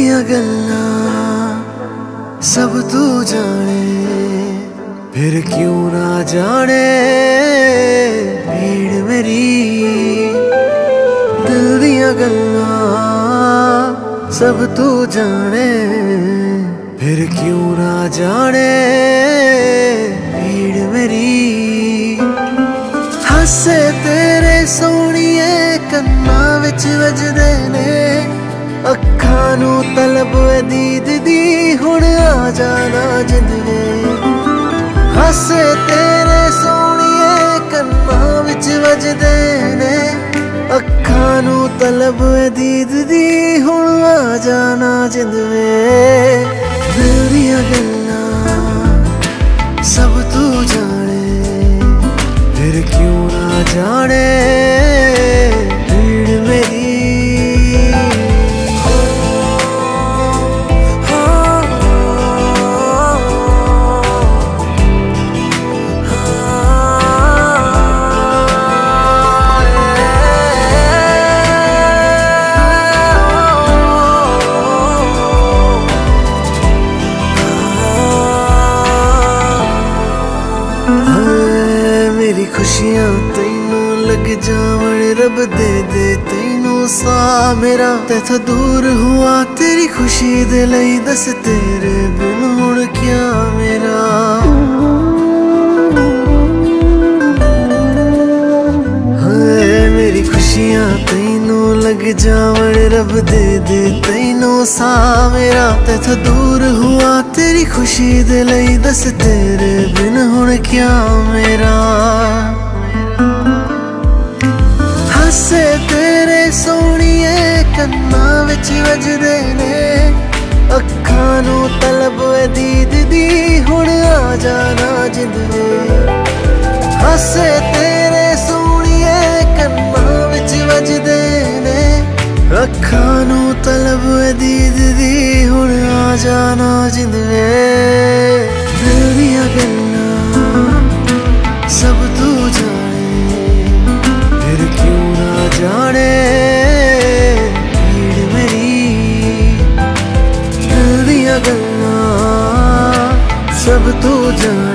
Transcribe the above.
ਦੀਆਂ ਗੱਲਾਂ ਸਭ ਤੂੰ ਜਾਣੇ, ਫਿਰ ਕਿਉਂ ਨਾ ਜਾਣੇ? ਭੀੜ ਮੇਰੀ, ਦਿਲ ਦੀਆਂ ਗੱਲਾਂ ਸਭ ਤੂੰ ਜਾਣੇ, ਫਿਰ ਕਿਉਂ ਨਾ ਜਾਣੇ? ਭੀੜ ਮੇਰੀ, ਹੱਸੇ ਤੇਰੇ ਸੋਹਣੀਏ ਕੰਨਾਂ ਵਿੱਚ ਵੱਜਦੇ ਨੇ। ਅੱਖਾਂ ਨੂੰ ਤਲਬ ਦੀਦ ਦੀ, ਹੁਣ ਆ ਜਾਣਾ ਜਿੰਦਵੇ ਹਾਸੇ ਤੇਰੇ ਸੋਹਣੀਏ ਕੰਨਾਂ ਵਿੱਚ ਵੱਜਦੇ ਨੇ। ਅੱਖਾਂ ਨੂੰ ਤਲਬ ਦੀਦ ਦੀ, ਹੁਣ ਆ ਜਾਣਾ ਜਿੰਦਵੇ ਦਿਲ ਦੀਆਂ ਗੱਲਾਂ ਸਭ ਤੂੰ ਜਾਣੇ, ਫਿਰ ਕਿਉਂ ਨਾ ਜਾਣੇ? ਖੁਸ਼ੀਆਂ ਤੈਨੂੰ ਲੱਗ ਜਾਵਣ, ਰੱਬ ਦੇ ਦੇ ਤੈਨੂੰ ਸਾ ਮੇਰਾ। ਤੇਥੋਂ ਦੂਰ ਹੁਆ, ਤੇਰੀ ਖੁਸ਼ੀ ਦੇ ਲਈ ਦੱਸ ਤੇਰੇ ਜਾਵਣ ਰੱਬ ਦੇ ਦੇ, ਤੈਨੂੰ ਸਾ ਮੇਰਾ ਤੇਥੋਂ ਦੂਰ ਹੁਆ। ਤੇਰੀ ਖੁਸ਼ੀ ਦੇ ਲਈ ਦੱਸ ਤੇਰੇ ਬਿਨ ਹੁਣ ਕਿਆ ਮੇਰਾ? ਹਾਸੇ ਤੇਰੇ ਸੋਹਣੀਏ ਕੰਨਾਂ ਵਿੱਚ ਵੱਜਦੇ ਨੇ। ਅੱਖਾਂ ਨੂੰ ਤਲਬ ਏ ਦੀਦ ਦੀ, ਹੁਣ ਆ ਜਾਣਾ ਜਿੰਦਵੇ ਹਾਸੇ ਅੱਖਾਂ ਨੂੰ ਤਲਬ ਏ ਦੀ ਹੁਣ ਆ ਜਾਣਾ ਜਿੰਦਵੇ ਦਿਲ ਦੀਆਂ ਗੱਲਾਂ ਸਭ ਤੂੰ ਜਾਣੇ, ਫਿਰ ਕਿਉਂ ਨਾ ਜਾਣੇ? ਪੀੜ ਮੇਰੀ, ਦਿਲ ਦੀਆਂ ਗੱਲਾਂ ਸਭ ਤੂੰ ਜਾਣੇ।